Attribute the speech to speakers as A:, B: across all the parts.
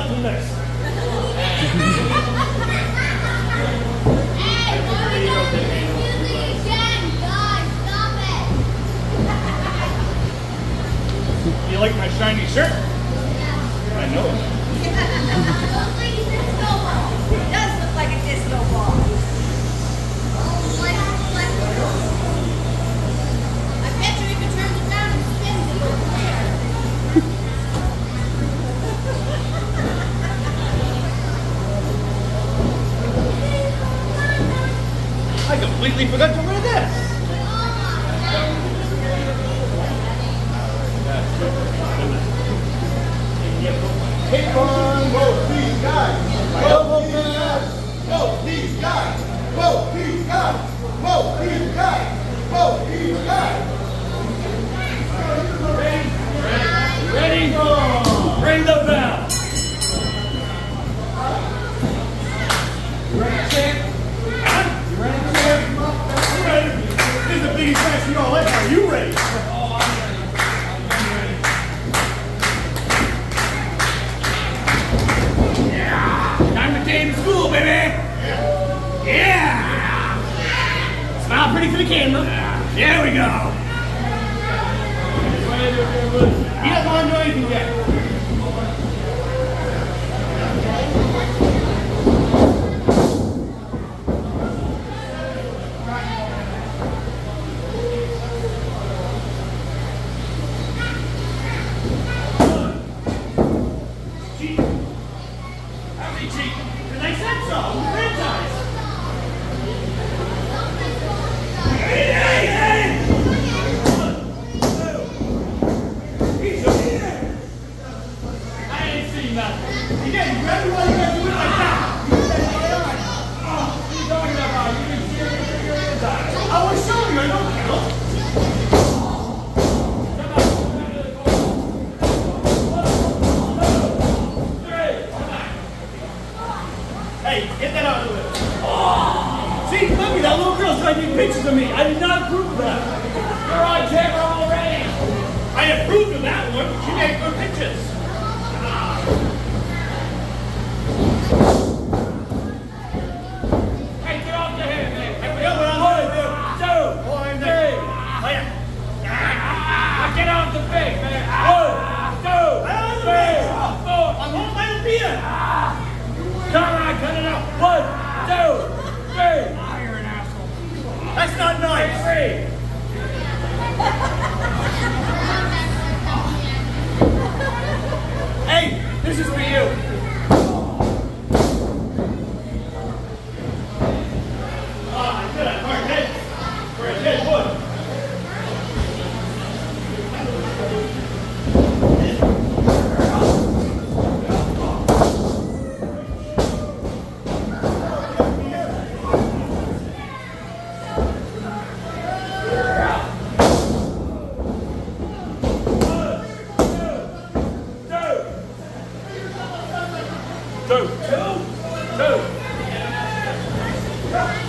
A: godliness. Hey, boy. I was showing you, I don't care. Hey, get that out of the way. Oh! See, look that little girl's trying to get pictures of me. I did not approve of that. You're on camera already. I approved of that one. but She made good pictures. two, three. Oh, you're an asshole. That's not nice. Three. hey, this is for you. Yeah.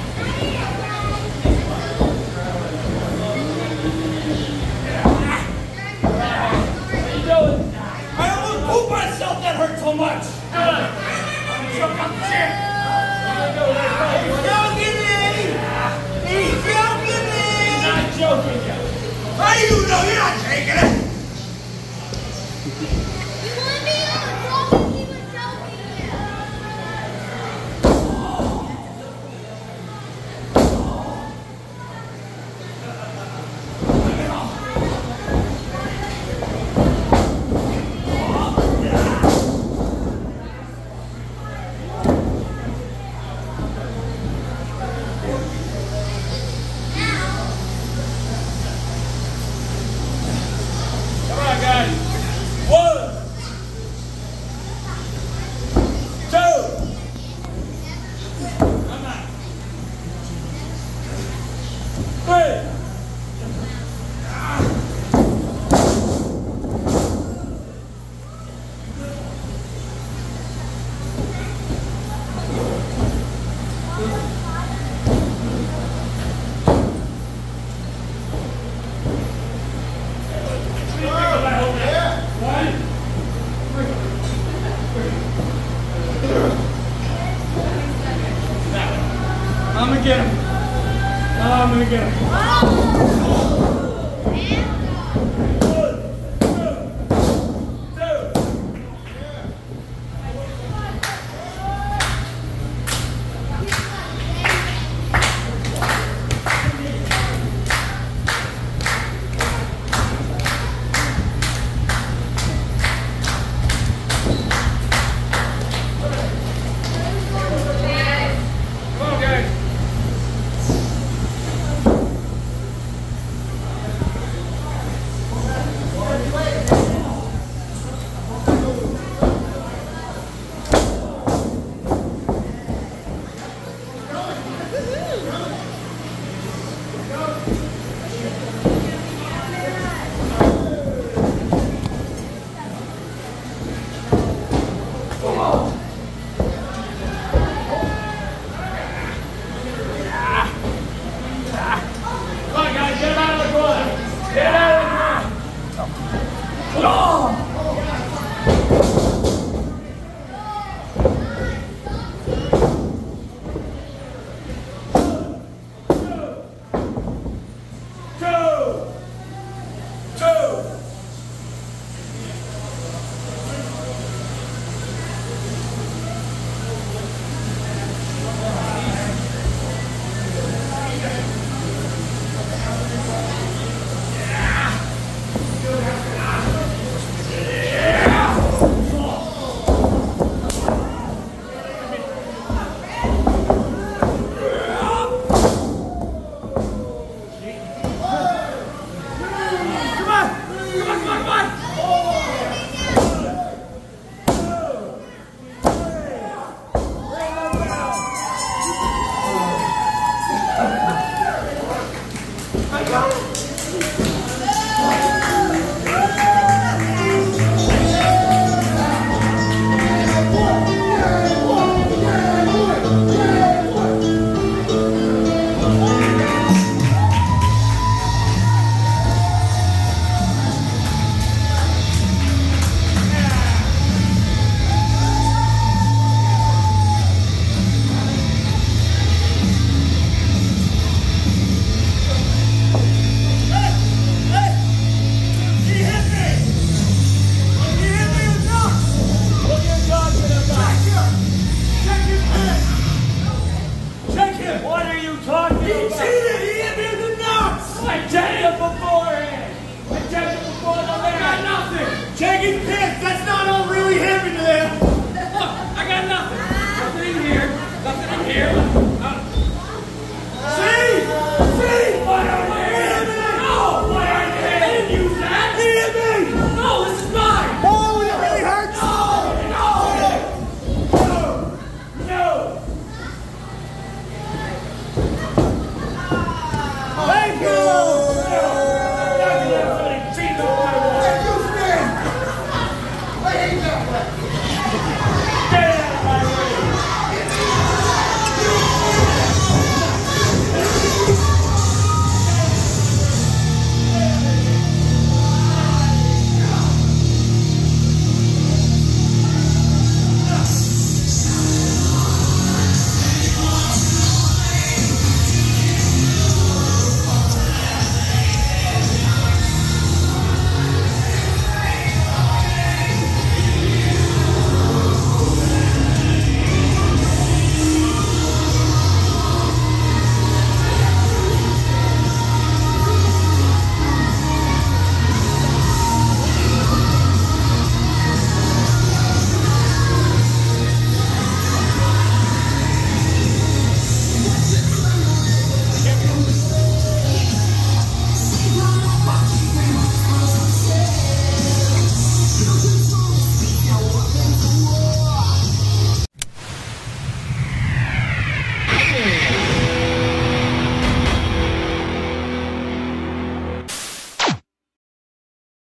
A: Two.